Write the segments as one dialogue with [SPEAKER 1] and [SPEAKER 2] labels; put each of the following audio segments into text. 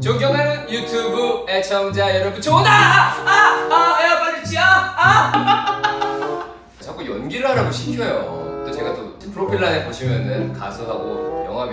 [SPEAKER 1] 존경하는 유튜브 애청자 여러분 좋다! 아! 아! 야 빨리 찌! 아! 아! 자꾸 연기를 하라고 시켜요 또 제가 또 프로필란에 보시면은 가수하고 영화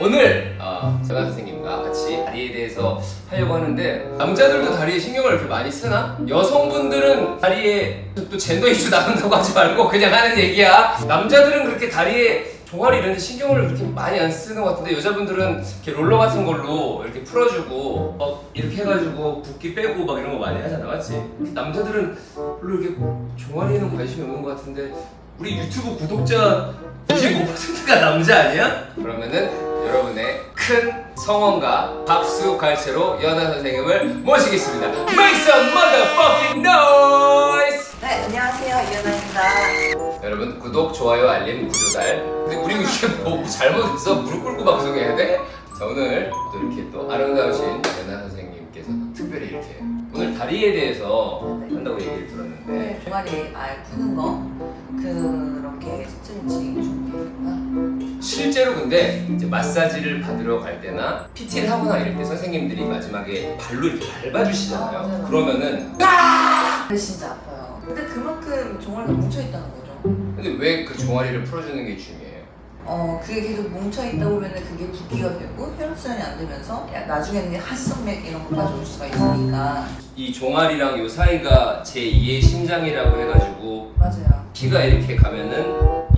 [SPEAKER 1] 오늘 어, 재관 선생님과 같이 다리에 대해서 하려고 하는데 남자들도 다리에 신경을 이렇게 많이 쓰나? 여성분들은 다리에 또 젠더 이슈 나온다고 하지 말고 그냥 하는 얘기야 남자들은 그렇게 다리에 종아리 이런 데 신경을 그렇게 많이 안 쓰는 것 같은데 여자분들은 이렇게 롤러 같은 걸로 이렇게 풀어주고 막 이렇게 해가지고 붓기 빼고 막 이런 거 많이 하잖아 맞지? 남자들은 별로 이렇게 종아리에는 관심이 없는 것 같은데 우리 유튜브 구독자 95%가 남자 아니야? 그러면은 여러분의 큰 성원과 박수 갈채로 연하 선생님을 모시겠습니다. Make some motherfucking noise!
[SPEAKER 2] 네, 안녕하세요. 이은아입니다.
[SPEAKER 1] 여러분 구독, 좋아요, 알림, 구조달. 근데 우리 이게 뭐 잘못해서 무릎 꿇고 방송해야 돼? 자 오늘 또 이렇게 또 아름다우신 연하 선생님께서 특별히 이렇게 오늘 다리에 대해서 한다고 얘기를 들었는데
[SPEAKER 2] 네, 종아리 알 푸는 거 그렇게 스트레칭 준비했고요.
[SPEAKER 1] 실제로 근데 이제 마사지를 받으러 갈 때나 PT를 하거나 이럴 때 선생님들이 마지막에 발로 이렇게 밟아주시잖아요.
[SPEAKER 2] 아.
[SPEAKER 1] 그러면은
[SPEAKER 2] 근데 진짜 아파요. 근데 그만큼 종아리가 뭉쳐 있다는 거죠.
[SPEAKER 1] 근데 왜 그 종아리를 풀어주는 게 중요해요?
[SPEAKER 2] 어, 그게 계속 뭉쳐 있다 보면은 그게 붓기가 되고 혈액순환이 안 되면서 야, 나중에는 하성맥 이런 거 빠져올 수가 있으니까
[SPEAKER 1] 이 종아리랑 요 사이가 제 2의 심장이라고 해가지고
[SPEAKER 2] 맞아요.
[SPEAKER 1] 피가 이렇게 가면은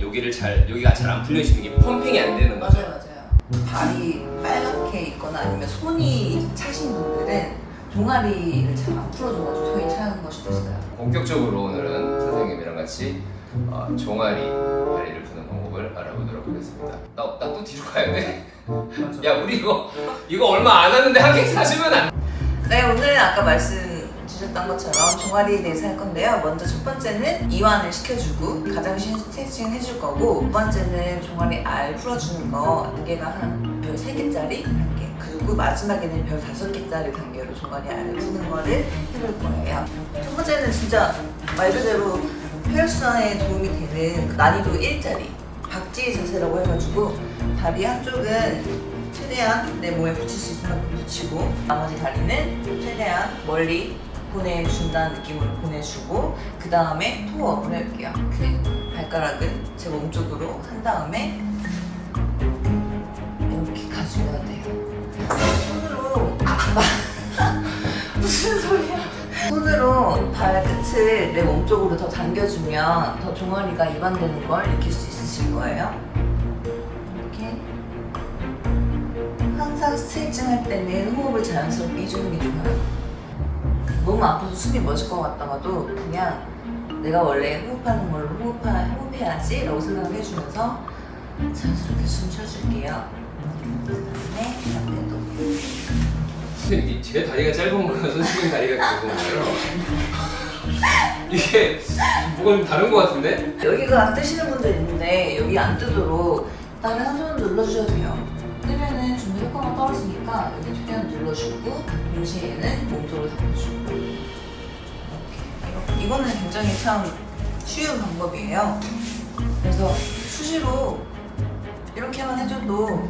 [SPEAKER 1] 여기를 잘 여기가 잘 안 풀려 있으면 이게 펌핑이 안 되는 거죠.
[SPEAKER 2] 맞아요, 맞아요. 발이 빨갛게 있거나 아니면 손이 차신 분들은 종아리를 잘 안 풀어줘가지고 손이 차는 것이 됐어요.
[SPEAKER 1] 본격적으로 오늘은 이랑 같이 어, 종아리 다리를 푸는 방법을 알아보도록 하겠습니다. 나 나 또 뒤로 가야 돼? 야 우리 이거 이거 얼마 안 하는데 한 개 사주면 안?
[SPEAKER 2] 네, 오늘 아까 말씀 주셨던 것처럼 종아리에 대해서 할 건데요. 먼저 첫 번째는 이완을 시켜주고 가장 쉬운 스트레칭을 해줄 거고 두 번째는 종아리 알 풀어주는 거 단계가 한 별 3개짜리 단계 그리고 마지막에는 별 5개짜리 단계로 종아리 알을 푸는 거를 해볼 거예요. 첫 번째는 진짜 말 그대로 혈액순환에 도움이 되는 그 난이도 1짜리 박쥐 자세라고 해가지고 다리 한쪽은 최대한 내 몸에 붙일 수 있을 만큼 붙이고 나머지 다리는 최대한 멀리 보내준다는 느낌으로 보내주고 그 다음에 토업을 할게요. 그 발가락은 제 몸 쪽으로 한 다음에 이렇게 가져야 돼요. 손으로. 무슨 소리야? 손으로 발 끝을 내 몸 쪽으로 더 당겨주면 더 종아리가 이완되는 걸 느낄 수 있으실 거예요 이렇게 항상 스트레칭 할 때는 호흡을 자연스럽게 해주는 게 좋아요. 너무 아파서 숨이 멎을 것 같다가도 그냥 내가 원래 호흡하는 걸로 호흡하, 호흡해야지 라고 생각을 해주면서 자연스럽게 숨 쉬어줄게요. 그 다음에 앞에도.
[SPEAKER 1] 선생님 제 다리가 짧은 거예요? 선생님 다리가 굵은 거예요? 이게 뭐가 좀 다른 거 같은데?
[SPEAKER 2] 여기가 안 뜨시는 분들 있는데 여기 안 뜨도록 다음에 한손 눌러주셔도 돼요. 뜨면은 좀더 효과가 떨어지니까 여기 최대한 눌러주고 동시에는 몸쪽으로 잡아주고. 이거는 굉장히 참 쉬운 방법이에요. 그래서 수시로 이렇게만 해줘도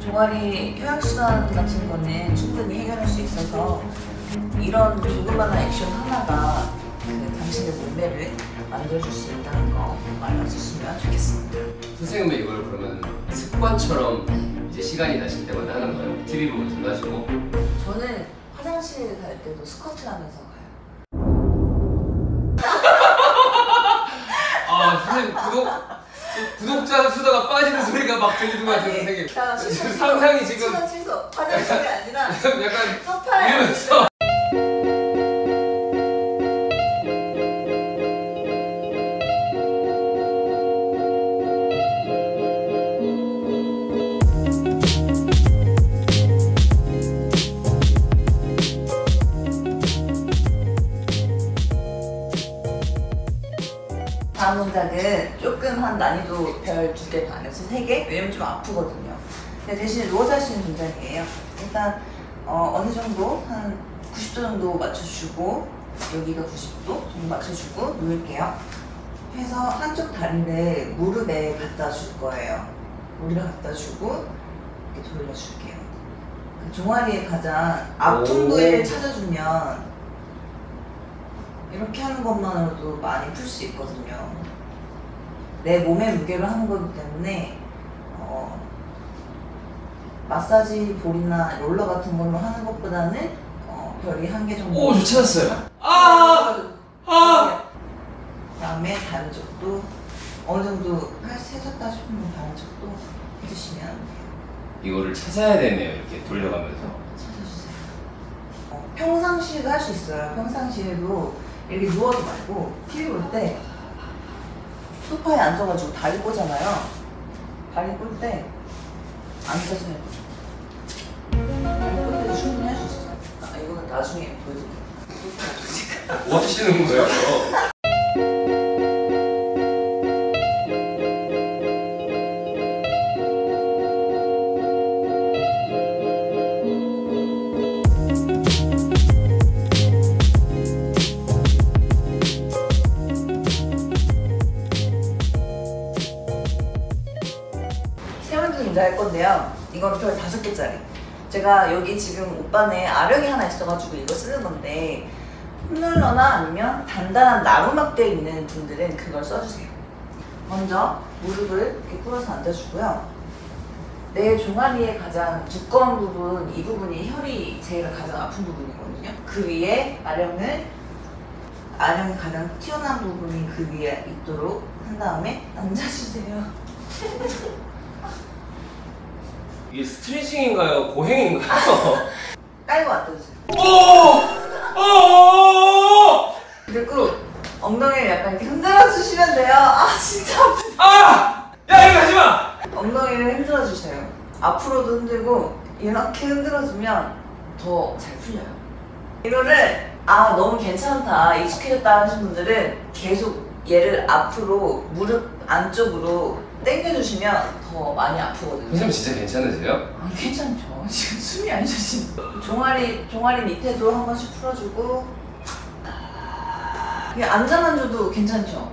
[SPEAKER 2] 종아리 혈액순환 같은 거는 충분히 해결할 수 있어서 이런 조그마한 액션 하나가 그 당신의 몸매를 만들어줄 수 있다는 거 알아주시면 좋겠습니다.
[SPEAKER 1] 선생님은 이걸 그러면 습관처럼 이제 시간이 나실 때마다 하는 거예요? TV 보면서도 하시고
[SPEAKER 2] 저는 화장실 갈 때도 스쿼트 하면서 가요.
[SPEAKER 1] 아 선생님 구독 구독자 수다가 빠지는 소리가 막 들리는 것 같아요 선생님. 상상이 지금
[SPEAKER 2] 취소, 취소. 화장실이 아니라
[SPEAKER 1] 약간
[SPEAKER 2] 소파에
[SPEAKER 1] 이러면서
[SPEAKER 2] 동작은 조금 한 난이도 별 두 개 반에서 세 개? 왜냐면 좀 아프거든요. 근데 대신에 누워서 할수 있는 동작이에요. 일단 어, 어느 정도 한 90도 정도 맞춰주고 여기가 90도 정도 맞춰주고 누울게요. 해서 한쪽 다리를 무릎에 갖다 줄 거예요. 무릎에 갖다 주고 이렇게 돌려줄게요. 그 종아리의 가장. 부위를 찾아주면 이렇게 하는 것만으로도 많이 풀 수 있거든요. 내 몸의 무게로 하는 거기 때문에 어, 마사지 볼이나 롤러 같은 걸로 하는 것보다는 어, 별이 한 개 정도.
[SPEAKER 1] 오, 저 찾았어요. 아! 아!
[SPEAKER 2] 그다음에 다른 쪽도 어느 정도 할 세졌다 싶으면 다른 쪽도 해주시면 돼요.
[SPEAKER 1] 이거를 찾아야 되네요. 이렇게 돌려가면서.
[SPEAKER 2] 찾아주세요. 어, 평상시에도 할 수 있어요. 평상시에도 이렇게 누워서 말고 TV 볼때 소파에 앉아가지고 다리 꼬잖아요. 다리 꼴때 앉아서 해요. 다리 꼴 때도 충분히 할 수 있어요. 아, 이거는 나중에 보여드릴게요.
[SPEAKER 1] 뭐 하시는 거예요?
[SPEAKER 2] 이건 별 다섯 개짜리. 제가 여기 지금 옷반에 아령이 하나 있어가지고 이거 쓰는 건데 홈롤러나 아니면 단단한 나무막대 있는 분들은 그걸 써주세요. 먼저 무릎을 이렇게 꿇어서 앉아주고요. 내 종아리의 가장 두꺼운 부분, 이 부분이 혈이 제일 가장 아픈 부분이거든요. 그 위에 아령을 아령이 가장 튀어나온 부분이 그 위에 있도록 한 다음에 앉아주세요.
[SPEAKER 1] 이게 스트레칭인가요? 고행인가요?
[SPEAKER 2] 깔고 앉아주세요.
[SPEAKER 1] 오! 오!
[SPEAKER 2] 그리고 엉덩이를 약간 이렇게 흔들어 주시면 돼요. 아 진짜 아프다.
[SPEAKER 1] 아! 야, 이거 하지 마!
[SPEAKER 2] 엉덩이를 흔들어 주세요. 앞으로도 흔들고 이렇게 흔들어 주면 더 잘 풀려요. 이거를 아 너무 괜찮다 익숙해졌다 하시는 분들은 계속 얘를 앞으로 무릎 안쪽으로 당겨 주시면 더 많이 아프거든요.
[SPEAKER 1] 선생님 진짜 괜찮으세요?
[SPEAKER 2] 아, 괜찮죠. 지금 숨이 안 쉬어지는 종아리 종아리 밑에도 한 번씩 풀어주고 이게 앉아만 줘도 괜찮죠.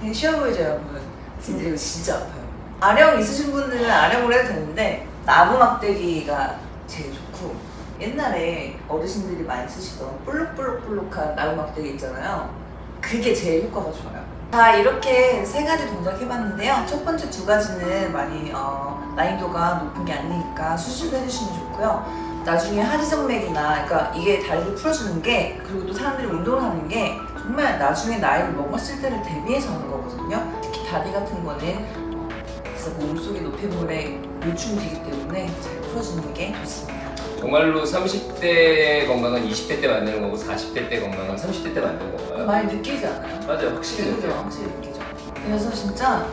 [SPEAKER 2] 되게 쉬워 보이죠, 여러분. 진짜 이거 진짜 아파요. 아령 있으신 분들은 아령을 해도 되는데 나무 막대기가 제일 좋고 옛날에 어르신들이 많이 쓰시던 볼록볼록볼록한 나무 막대기 있잖아요. 그게 제일 효과가 좋아요. 자 이렇게 세 가지 동작 해봤는데요. 첫 번째 두 가지는 많이 어, 난이도가 높은 게 아니니까 수습 해주시면 좋고요. 나중에 하지정맥이나 그러니까 이게 다리를 풀어주는 게 그리고 또 사람들이 운동을 하는 게 정말 나중에 나이를 먹었을 때를 대비해서 하는 거거든요. 특히 다리 같은 거는 어, 그래서 몸속의 노폐물에 노출되기 때문에 잘 풀어주는 게 좋습니다.
[SPEAKER 1] 정말로 30대 건강은 20대 때 만드는 거고 40대 때 건강은 30대 때 만드는 건가요?
[SPEAKER 2] 많이 느끼지 않아요?
[SPEAKER 1] 맞아요. 확실히 느껴요.
[SPEAKER 2] 확실히 느끼죠. 그래서 진짜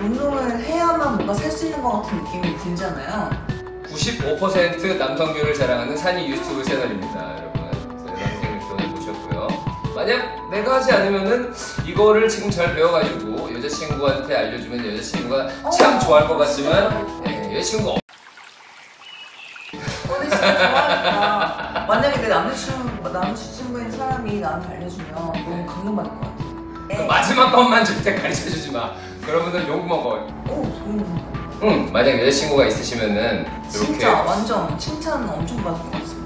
[SPEAKER 2] 운동을 해야만 뭔가 살 수 있는 것 같은 느낌이 들잖아요.
[SPEAKER 1] 95% 남성균을 자랑하는 산이 유튜브 채널입니다, 여러분. 선생님 또 모셨고요. 만약 내가 하지 않으면은 이거를 지금 잘 배워가지고 여자친구한테 알려주면 여자친구가 참
[SPEAKER 2] 어,
[SPEAKER 1] 좋아할 것 같지만. 예, 여자친구가
[SPEAKER 2] 좋아하니까 만약에 내 남자친구, 남자친구인 사람이 나한테 알려주면 너무 감동받을 것 같아요.
[SPEAKER 1] 그 마지막 것만 절대 가르쳐 주지 마. 그러면은 욕 먹어.
[SPEAKER 2] 오, 좋은 거.
[SPEAKER 1] 응, 만약 여자친구가 있으시면은 이렇게
[SPEAKER 2] 진짜 완전 칭찬 엄청 받을 것 같습니다.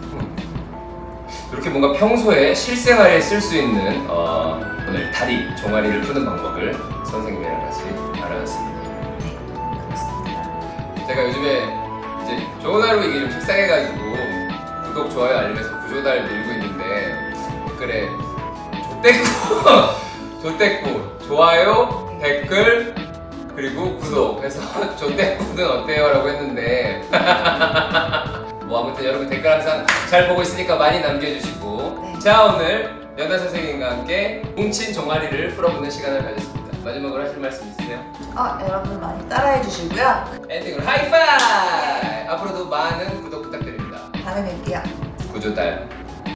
[SPEAKER 1] 이렇게 뭔가 평소에 실생활에 쓸 수 있는 어, 오늘 다리 종아리를 푸는 방법을 선생님이랑 같이 알아봤습니다.
[SPEAKER 2] 네, 그렇습니다.
[SPEAKER 1] 제가 요즘에 좋은 하루 이게 좀 식상해가지고 구독, 좋아요, 알림에서 구조달 밀고 있는데 댓글에 조떼꾸, 조떼꾸, 좋아요, 댓글, 그리고 구독 해서 조떼꾸는 어때요? 라고 했는데 뭐 아무튼 여러분 댓글 항상 잘 보고 있으니까 많이 남겨주시고
[SPEAKER 2] 네.
[SPEAKER 1] 자 오늘 연다 선생님과 함께 뭉친 종아리를 풀어보는 시간을 가졌습니다 마지막으로 하실 말씀 있으세요?
[SPEAKER 2] 아, 여러분 많이 따라해 주시고요.
[SPEAKER 1] 엔딩으로 하이파이! 앞으로도 많은 구독 부탁드립니다.
[SPEAKER 2] 다음에 뵐게요.
[SPEAKER 1] 구조달